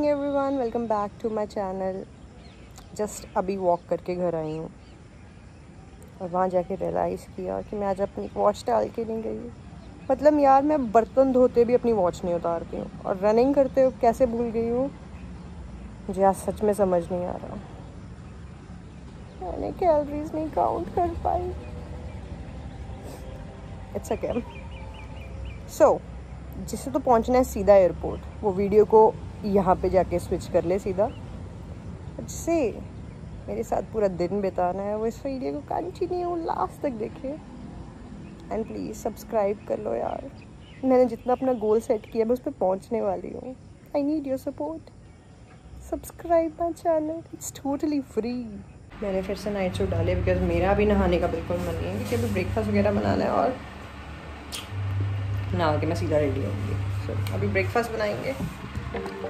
Morning everyone welcome back to my channel just अभी walk करके घर आई हूँ। और वहाँ जाके रियलाइज़ किया कि मैं आज अपनी वॉच डाल के नहीं गई मतलब यार, मैं बर्तन धोते भी अपनी वॉच नहीं उतारती हूँ। और रनिंग करते हुए कैसे भूल गई हूँ? मुझे आज सच में समझ नहीं आ रहा। मैंने कैलोरीज नहीं काउंट कर पाई। इट्स अ सो जिसे तो पहुँचना है सीधा एयरपोर्ट वो वीडियो को यहाँ पे जाके स्विच कर ले सीधा। जिसे मेरे साथ पूरा दिन बिताना है वो इस वीडियो को कंटिन्यू लास्ट तक देखे एंड प्लीज़ सब्सक्राइब कर लो यार। मैंने जितना अपना गोल सेट किया मैं उस पर पहुँचने वाली हूँ। I need your support subscribe my channel it's totally free मैंने फिर से नाइट सूट डाले बिकॉज़ मेरा भी नहाने का बिल्कुल मन नहीं है क्योंकि ब्रेकफास्ट वगैरह बनाना है और नहा के मैं सीधा रेडी होंगी सो so, अभी ब्रेकफास्ट बनाएँगे।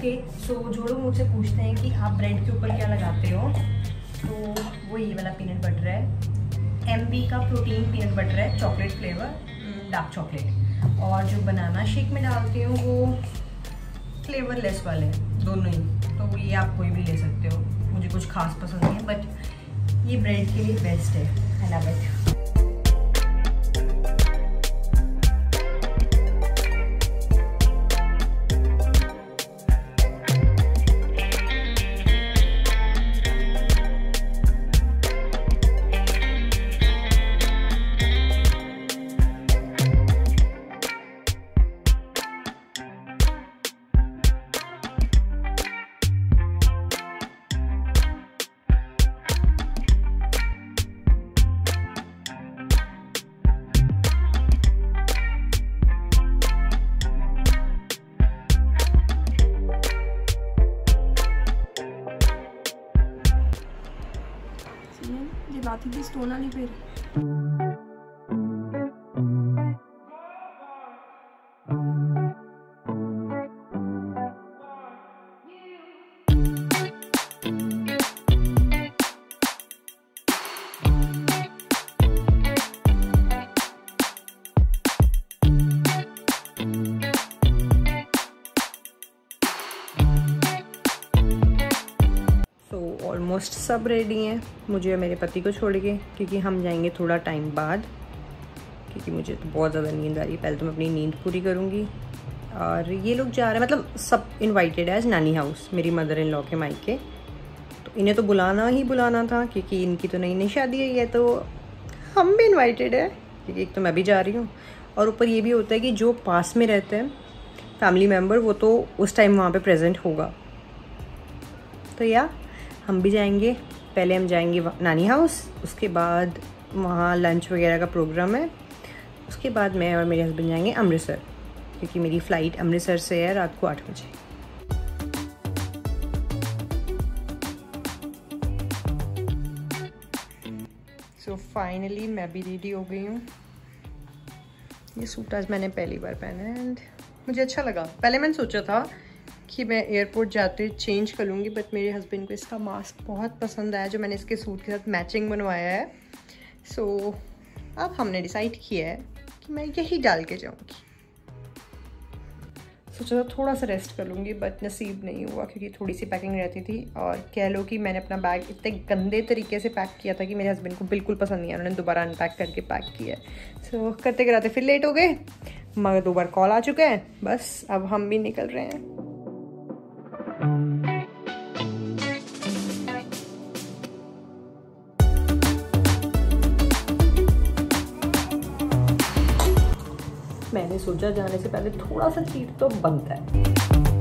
ओके सो जो लोग मुझसे पूछते हैं कि आप ब्रेड के ऊपर क्या लगाते हो तो वो ये वाला पीनट बटर है। एम का प्रोटीन पीनट बटर है चॉकलेट फ्लेवर डार्क चॉकलेट और जो बनाना शेक में डालती हूँ, वो फ्लेवरलेस वाले, दोनों ही। तो ये आप कोई भी ले सकते हो। मुझे कुछ खास पसंद नहीं है बट ये ब्रेड के लिए बेस्ट है। आई लव इट लाती थी स्टोन फिर ऑलमोस्ट सब रेडी हैं। मुझे मेरे पति को छोड़ के, क्योंकि हम जाएँगे थोड़ा टाइम बाद। क्योंकि मुझे तो बहुत ज़्यादा नींद आ रही है। पहले तो मैं अपनी नींद पूरी करूँगी। और ये लोग जा रहे हैं मतलब सब इनवाइटेड है एज नानी हाउस मेरी मदर इन लॉ के मायके। तो इन्हें तो बुलाना ही बुलाना था, क्योंकि इनकी तो नई नई शादी है ये तो हम भी इन्वाइटेड है। क्योंकि एक तो मैं भी जा रही हूँ। और ऊपर ये भी होता है कि जो पास में रहते हैं फैमिली मेंबर वो तो उस टाइम वहाँ पे प्रेजेंट होगा। तो या हम भी जाएँगे। पहले हम जाएँगे नानी हाउस, उसके बाद वहाँ लंच वगैरह का प्रोग्राम है। उसके बाद मैं और मेरे हस्बैंड जाएँगे अमृतसर, क्योंकि मेरी फ़्लाइट अमृतसर से है रात को आठ बजे। सो फाइनली मैं भी रेडी हो गई हूँ। ये सूट आज मैंने पहली बार पहना है एंड मुझे अच्छा लगा। पहले मैंने सोचा था कि मैं एयरपोर्ट जाते चेंज कर लूँगी बट मेरे हस्बैंड को इसका मास्क बहुत पसंद आया जो मैंने इसके सूट के साथ मैचिंग बनवाया है। सो so, अब हमने डिसाइड किया है कि मैं यही डाल के जाऊँगी। सोचा था थोड़ा सा रेस्ट कर लूँगी बट नसीब नहीं हुआ क्योंकि थोड़ी सी पैकिंग रहती थी। और कह लो कि मैंने अपना बैग इतने गंदे तरीके से पैक किया था कि मेरे हस्बैंड को बिल्कुल पसंद नहीं आया। उन्होंने दोबारा अनपैक करके पैक किया सो so, करते कराते फिर लेट हो गए मगर दो बार कॉल आ चुका है। बस अब हम भी निकल रहे हैं। सोचा जाने से पहले थोड़ा सा चीट तो बनता है।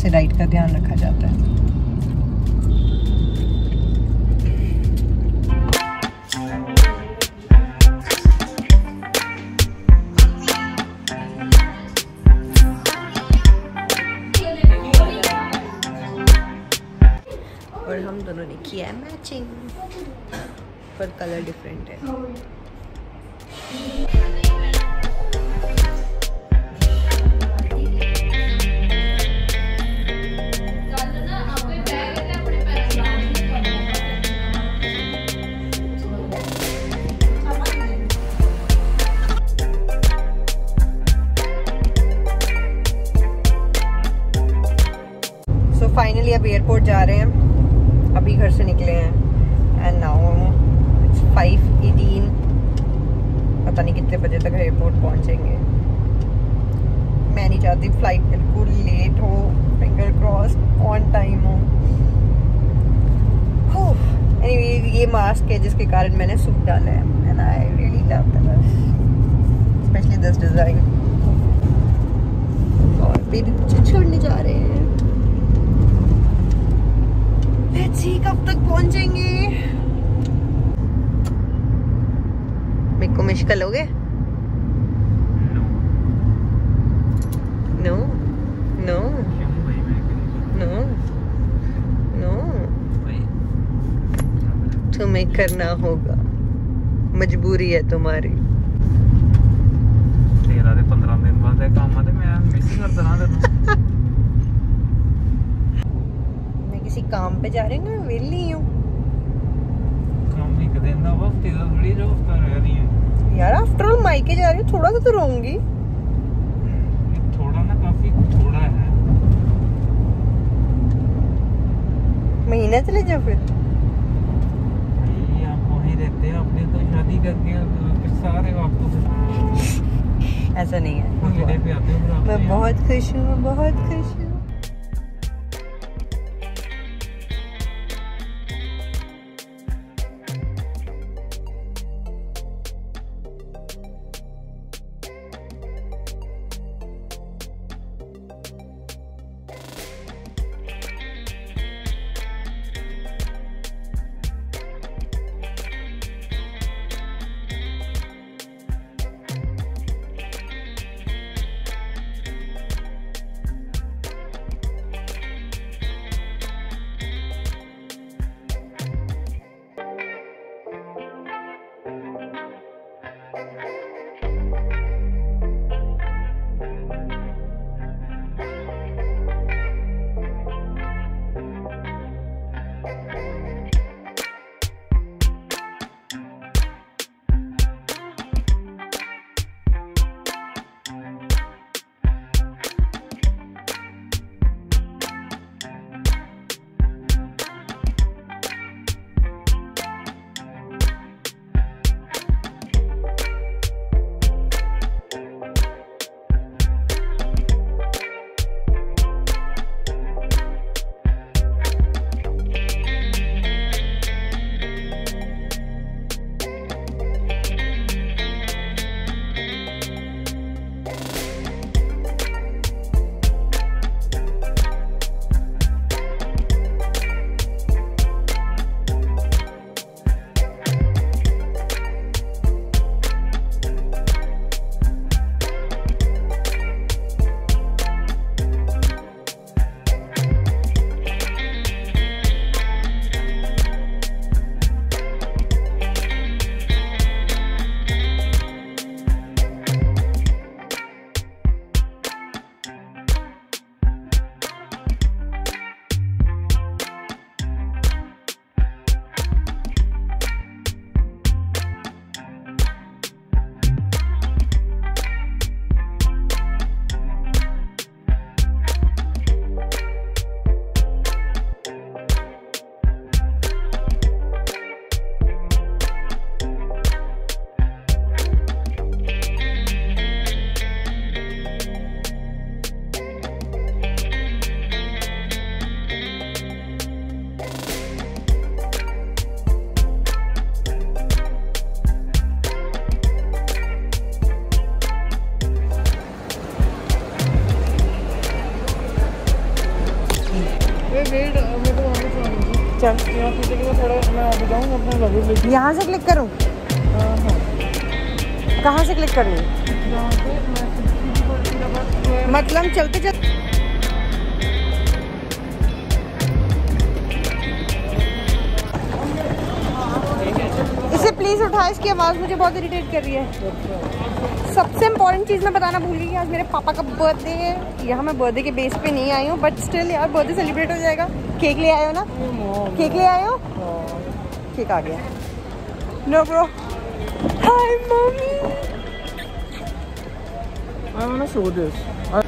ऐसे राइट का ध्यान रखा जाता है। और हम दोनों ने किया है मैचिंग पर कलर डिफरेंट है। फाइनली अब एयरपोर्ट जा रहे हैं। अभी घर से निकले हैं। And now it's five eighteen पता नहीं कितने बजे तक एयरपोर्ट पहुँचेंगे। मैं नहीं चाहती फ़्लाइट बिल्कुल लेट हो। फिंगर क्रॉस ऑन टाइम हो। Anyway, ये मास्क है जिसके कारण मैंने सूट डाला है। And I really love this specially this design और बेबी मुझे छोड़ने जा रहे हैं। लेट्स सी कब तक पहुँचेंगे? मेरे को मुश्किल हो गए नो नो नो नो तुम्हें करना होगा। मजबूरी है तुम्हारी। तेरह पंद्रह दिन बाद काम आते मैं मिस करता ना किसी काम पे जा रही हूँ वेली हूँ यार आफ्टर ऑल मायके जा रही हूँ थोड़ा ਰਹਿ ਰਹੀ ਹੈ। ਯਾਰ ਆਫਟਰ ਆਲ ਮਾਈਕੇ ਜਾ ਰਹੀ चले जाओ फिर आप वहीं रहते हैं आपने तो शादी करके ਜਾ ਫਿਰ। ऐसा नहीं है मैं बहुत खुश हूँ बहुत खुश यहाँ से क्लिक करूँ? कहाँ से क्लिक बस मतलब चलते चलते इसे प्लीज़ उठा, इसकी आवाज़ मुझे बहुत इरिटेट कर रही है। सबसे इम्पोर्टेंट चीज़ मैं बताना भूल गई आज मेरे पापा का बर्थडे है। यहाँ मैं बर्थडे के बेस पे नहीं आई हूँ बट स्टिल यार बर्थडे सेलिब्रेट हो जाएगा। केक ले आए हो ना केक ले आए हो केक आ गया no bro hi mummy wanna show this. I,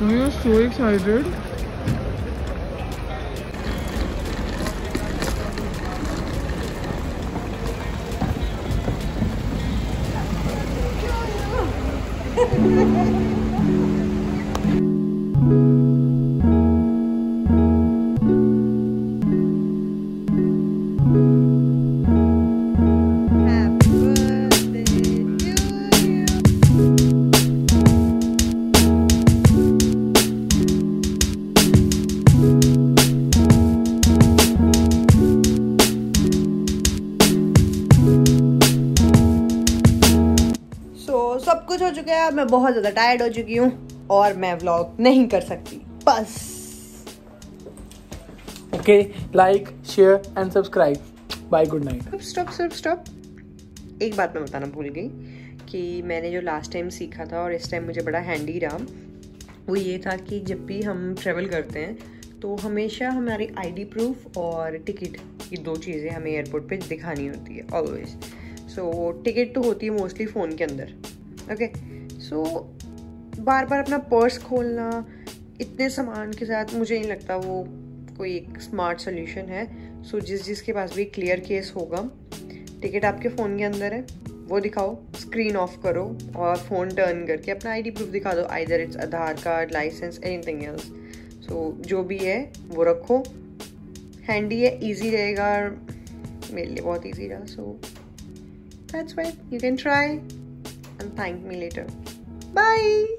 we are so excited. Happy है मैं बहुत ज़्यादा टायर्ड हो चुकी हूँ और मैं व्लॉग नहीं कर सकती बस Okay, like, share, and subscribe. Bye. Good night. Stop stop stop एक बात मैं बताना भूल गई कि मैंने जो लास्ट टाइम सीखा था और इस टाइम मुझे बड़ा हैंडी रहा वो ये था कि जब भी हम ट्रेवल करते हैं तो हमेशा हमारी आईडी प्रूफ और टिकट ये दो चीज़ें हमें एयरपोर्ट पे दिखानी होती है ऑलवेज सो टिकट तो होती है मोस्टली फ़ोन के अंदर ओके सो so, बार बार अपना पर्स खोलना इतने सामान के साथ मुझे नहीं लगता वो कोई एक स्मार्ट सोल्यूशन है। सो so, जिस जिसके पास भी क्लियर केस होगा टिकट आपके फ़ोन के अंदर है वो दिखाओ स्क्रीन ऑफ़ करो और फ़ोन टर्न करके अपना आईडी प्रूफ दिखा दो either it's Aadhaar card licence anything else so जो भी है वो रखो। हैंडी है ईजी रहेगा मेरे लिए बहुत ईजी रहा। So that's why you can try and thank me later bye